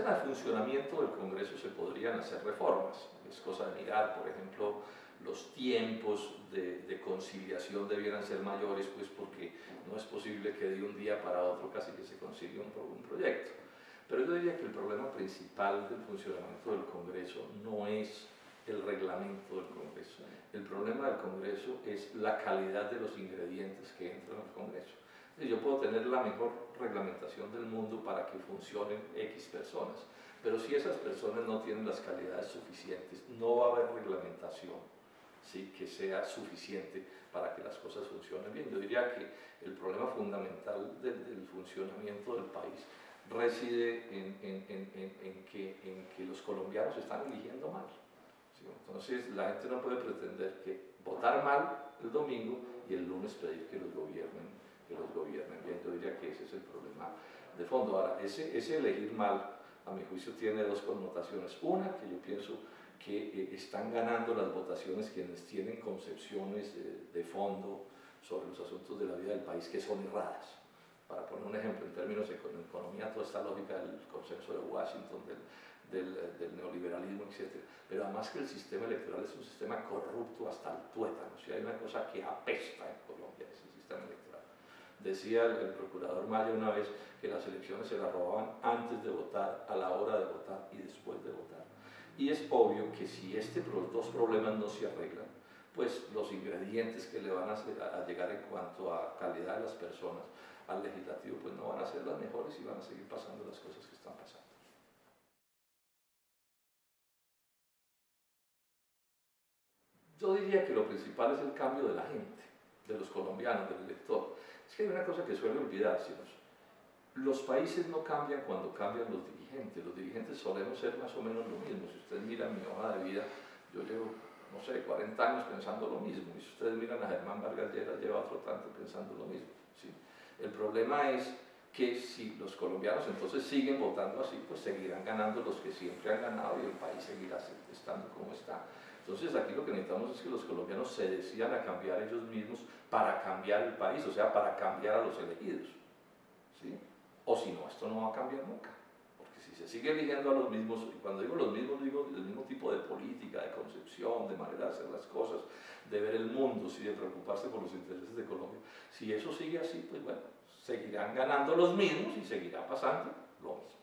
en el funcionamiento del Congreso se podrían hacer reformas. Es cosa de mirar, por ejemplo, los tiempos de, conciliación debieran ser mayores, pues porque no es posible que de un día para otro casi que se consiga un, un proyecto. Pero yo diría que el problema principal del funcionamiento del Congreso no es el reglamento del Congreso. El problema del Congreso es la calidad de los ingredientes que entran al Congreso. Yo puedo tener la mejor reglamentación del mundo para que funcionen X personas, pero si esas personas no tienen las calidades suficientes, no va a haber reglamentación ¿sí? que sea suficiente para que las cosas funcionen bien. Yo diría que el problema fundamental del, funcionamiento del país reside en, que, los colombianos están eligiendo mal. Entonces la gente no puede pretender que votar mal el domingo y el lunes pedir que los gobiernen, que los gobiernen bien. Yo diría que ese es el problema de fondo. Ahora, ese, ese elegir mal, a mi juicio, tiene dos connotaciones. Una, que yo pienso que eh, están ganando las votaciones quienes tienen concepciones de fondo sobre los asuntos de la vida del país que son erradas. Para poner un ejemplo, en términos de economía, toda esta lógica del consenso de Washington, del, del, neoliberalismo, etc. Pero además que el sistema electoral es un sistema corrupto hasta el tuétano. Si hay una cosa que apesta en Colombia, es el sistema electoral. Decía el, procurador Maya una vez que las elecciones se las robaban antes de votar, a la hora de votar y después de votar. Y es obvio que si estos dos problemas no se arreglan, pues los ingredientes que le van a, llegar en cuanto a calidad de las personas al legislativo, pues no van a ser las mejores y van a seguir pasando las cosas que están pasando. Yo diría que lo principal es el cambio de la gente, de los colombianos, del elector. Es que hay una cosa que suele olvidarse, los países no cambian cuando cambian los dirigentes, los dirigentes solemos ser más o menos lo mismo. Si ustedes miran mi hoja de vida, yo llevo, no sé, 40 años pensando lo mismo, y si ustedes miran a Germán Vargas Lleras, lleva otro tanto pensando lo mismo. ¿sí? El problema es que si los colombianos entonces siguen votando así, pues seguirán ganando los que siempre han ganado y el país seguirá estando como está. Entonces aquí lo que necesitamos es que los colombianos se decidan a cambiar ellos mismos para cambiar el país, o sea, para cambiar a los elegidos. ¿sí? o si no, esto no va a cambiar nunca. Porque si se sigue eligiendo a los mismos, y cuando digo los mismos, digo del mismo tipo de política, de concepción, de manera de hacer las cosas, de ver el mundo, sí, de preocuparse por los intereses de Colombia, si eso sigue así, pues bueno, seguirán ganando los mismos y seguirá pasando lo mismo.